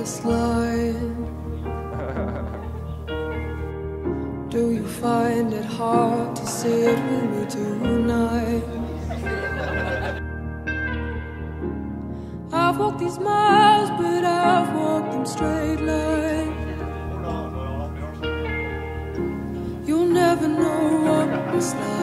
yes, line. Do you find it hard to sit with me tonight? I've walked these miles, but I've walked them straight line. You'll never know what was like.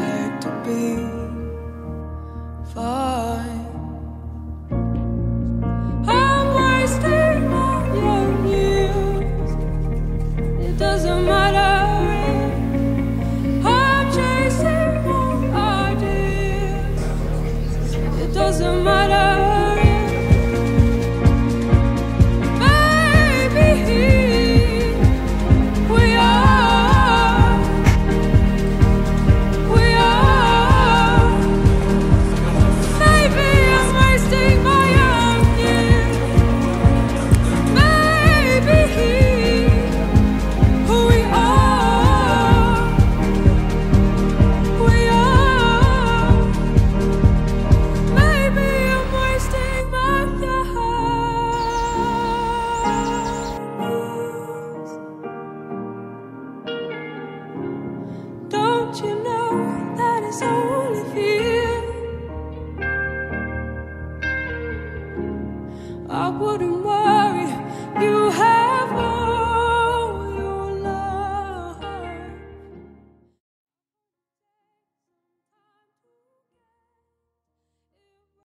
I wouldn't want